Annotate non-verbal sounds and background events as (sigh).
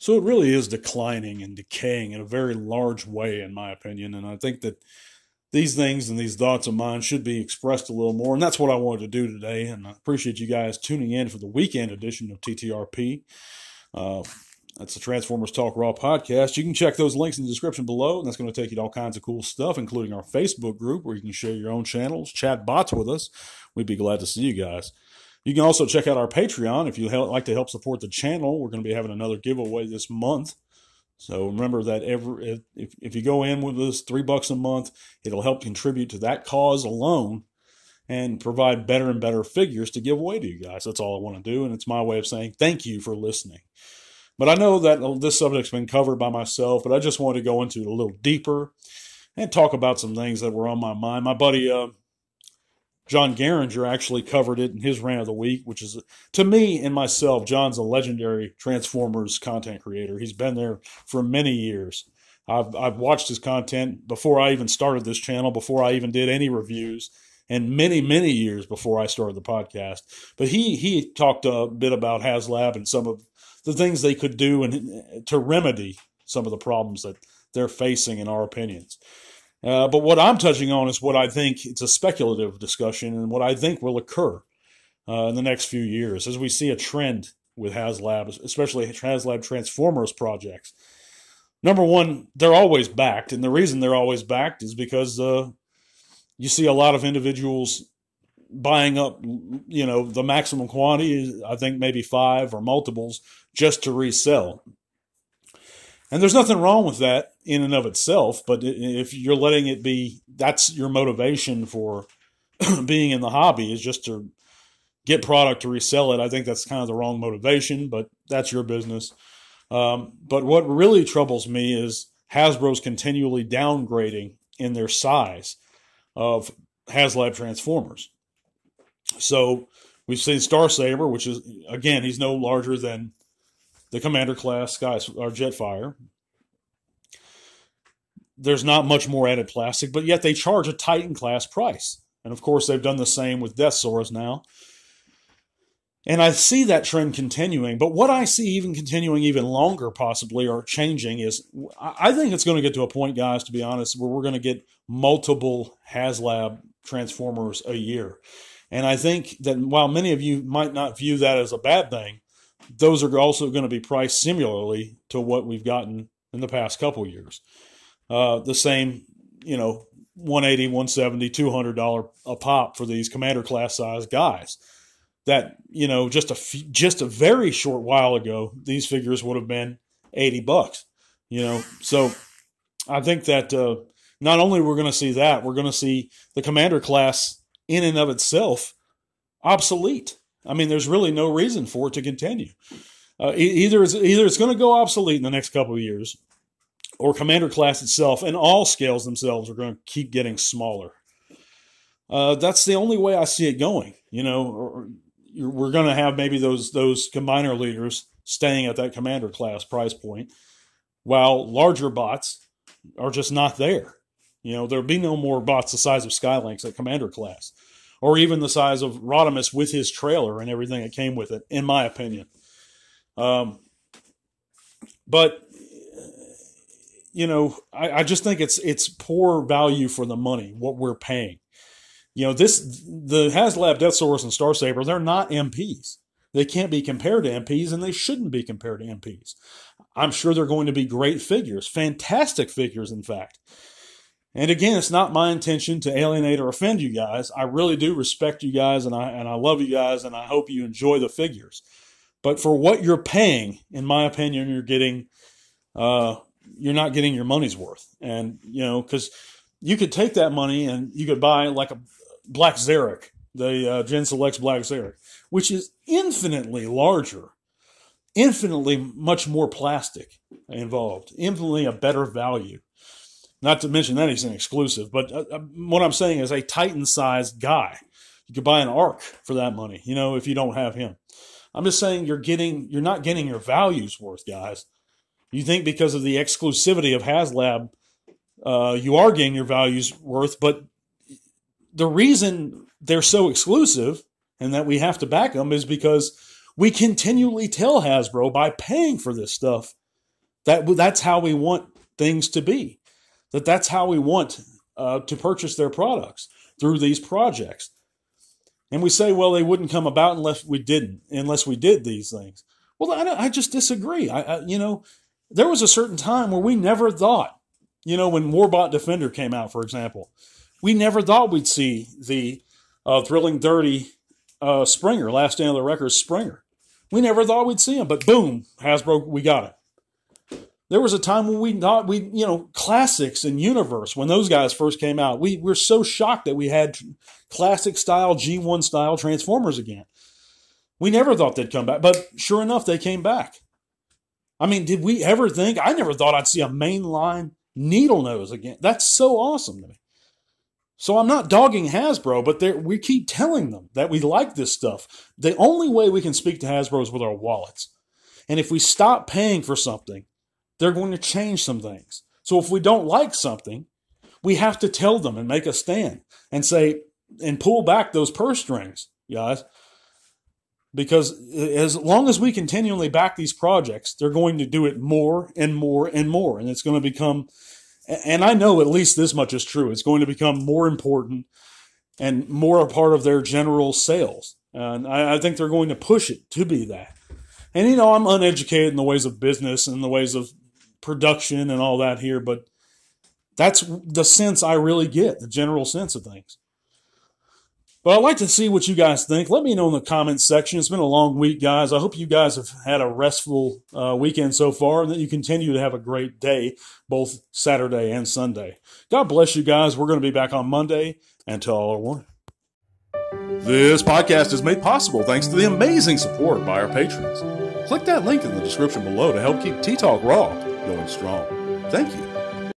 So it really is declining and decaying in a very large way, in my opinion. And I think that these things and these thoughts of mine should be expressed a little more. And that's what I wanted to do today. And I appreciate you guys tuning in for the weekend edition of TTRP. Uh, that's the Transformers Talk Raw podcast. You can check those links in the description below, and that's going to take you to all kinds of cool stuff, including our Facebook group where you can share your own channels, chat bots with us. We'd be glad to see you guys. You can also check out our Patreon if you'd like to help support the channel. We're going to be having another giveaway this month. So remember that every if, if you go in with us three bucks a month, it'll help contribute to that cause alone and provide better and better figures to give away to you guys. That's all I want to do, and it's my way of saying thank you for listening. But I know that this subject's been covered by myself, but I just wanted to go into it a little deeper and talk about some things that were on my mind. My buddy uh, John Garinger actually covered it in his rant of the week, which is to me and myself, John's a legendary Transformers content creator. He's been there for many years. I've I've watched his content before I even started this channel, before I even did any reviews, and many many years before I started the podcast. But he he talked a bit about HasLab and some of the things they could do and uh, to remedy some of the problems that they're facing, in our opinions. Uh, but what I'm touching on is what I think it's a speculative discussion and what I think will occur uh, in the next few years as we see a trend with HasLab, especially HasLab Transformers projects. Number one, they're always backed, and the reason they're always backed is because uh, you see a lot of individuals buying up, you know, the maximum quantity, I think maybe five or multiples, just to resell. And there's nothing wrong with that in and of itself, but if you're letting it be, that's your motivation for (clears throat) being in the hobby is just to get product to resell it. I think that's kind of the wrong motivation, but that's your business. Um, but what really troubles me is Hasbro's continually downgrading in their size of HasLab Transformers. So we've seen Star Saber, which is again he's no larger than the Commander class Sky or Jetfire. There's not much more added plastic, but yet they charge a Titan class price. And of course, they've done the same with Deathsaurus now. And I see that trend continuing. But what I see even continuing even longer, possibly, or changing is I think it's going to get to a point, guys, to be honest, where we're going to get multiple HasLab Transformers a year. And I think that while many of you might not view that as a bad thing, those are also going to be priced similarly to what we've gotten in the past couple years. Uh, the same, you know, 180, 170, 200 dollar a pop for these commander class size guys. That you know, just a just a very short while ago, these figures would have been 80 bucks. You know, so I think that uh, not only we're going to see that, we're going to see the commander class in and of itself obsolete. I mean, there's really no reason for it to continue. Uh, either it's, either it's going to go obsolete in the next couple of years, or commander class itself and all scales themselves are going to keep getting smaller. Uh, that's the only way I see it going. You know, we're going to have maybe those those combiner leaders staying at that commander class price point, while larger bots are just not there. You know, there'll be no more bots the size of Skylynx at Commander class, or even the size of Rodimus with his trailer and everything that came with it, in my opinion. Um, but you know, I, I just think it's it's poor value for the money what we're paying. You know, this the HasLab Deathsaurus and Star Saber, they're not MPs. They can't be compared to MPs, and they shouldn't be compared to MPs. I'm sure they're going to be great figures, fantastic figures, in fact. And again, it's not my intention to alienate or offend you guys. I really do respect you guys and I and I love you guys and I hope you enjoy the figures. But for what you're paying, in my opinion, you're getting uh, you're not getting your money's worth. And you know, because you could take that money and you could buy like a Black Zarak, the uh, Gen Selects Black Zarak, which is infinitely larger, infinitely much more plastic involved, infinitely a better value. Not to mention that he's an exclusive, but uh, uh, what I'm saying is a Titan sized guy. You could buy an arc for that money, you know, if you don't have him. I'm just saying you're getting, you're not getting your values worth, guys. You think because of the exclusivity of HasLab, uh, you are getting your values worth, but the reason they're so exclusive and that we have to back them is because we continually tell Hasbro by paying for this stuff That that's how we want things to be. That that's how we want uh, to purchase their products through these projects. And we say, well, they wouldn't come about unless we didn't, unless we did these things. Well, I, I just disagree. I, I, you know, there was a certain time where we never thought, you know, when Warbot Defender came out, for example, we never thought we'd see the uh, Thrilling Thirty uh, Springer, Last Stand of the Wreckers Springer. We never thought we'd see him, but boom, Hasbro, we got it. There was a time when we thought we, you know, classics and Universe when those guys first came out. We were so shocked that we had classic style G1 style Transformers again. We never thought they'd come back, but sure enough, they came back. I mean, did we ever think? I never thought I'd see a mainline Needlenose again. That's so awesome to me. So I'm not dogging Hasbro, but we keep telling them that we like this stuff. The only way we can speak to Hasbro is with our wallets. And if we stop paying for something they're going to change some things. So if we don't like something, we have to tell them and make a stand and say, and pull back those purse strings, guys. Because as long as we continually back these projects, they're going to do it more and more and more. And it's going to become, and I know at least this much is true, it's going to become more important and more a part of their general sales. And I, think they're going to push it to be that. And you know, I'm uneducated in the ways of business and the ways of production and all that here, but that's the sense I really get, the general sense of things. But I'd like to see what you guys think. Let me know in the comments section. It's been a long week, guys. I hope you guys have had a restful uh, weekend so far and that you continue to have a great day, both Saturday and Sunday. God bless you guys. We're going to be back on Monday. To all are warned. This podcast is made possible thanks to the amazing support by our patrons. Click that link in the description below to help keep T-Talk Raw going strong. Thank you.